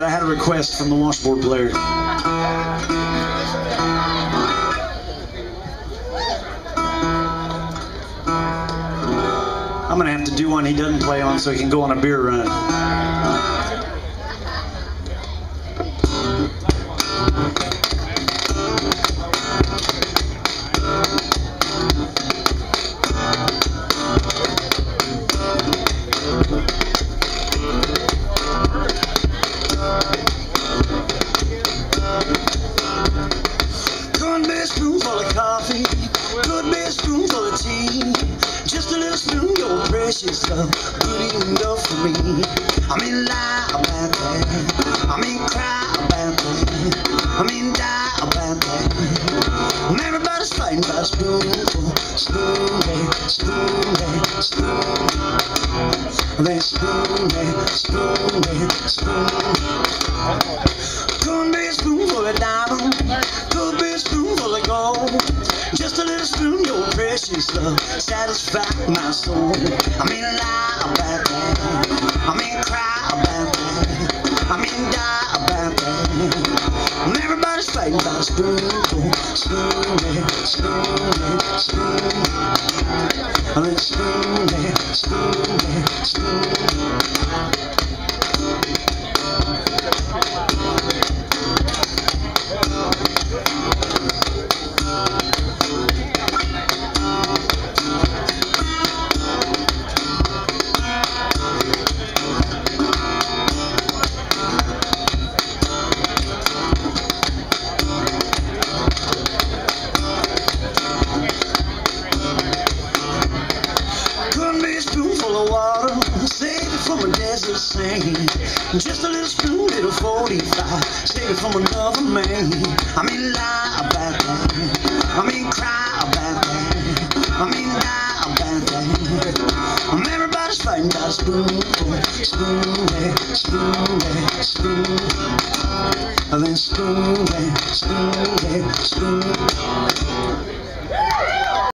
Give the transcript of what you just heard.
I had a request from the washboard player. I'm gonna have to do one he doesn't play on so he can go on a beer run. Precious love, good enough for me. I mean, lie about that. I mean, cry about that. I mean, die about that. And everybody's fighting about a spoonful, spoon, day, spoon, day, spoon. Then spoon, spoon, precious love, satisfy my soul. I mean, lie about that. I mean, cry about that. I mean, die about that. And everybody's fighting about a spoonful, spoon, yeah, spoon, yeah, spoon. And then spoon, spoon, yeah, it from a desert. Just a little spoon, little 45, saved it from another man. I mean, lie about that. I mean, cry about that. I mean, die about that. Um, everybody's fighting about a spoon, spoon, yeah, spoon. And then spoon, spoon, spoon.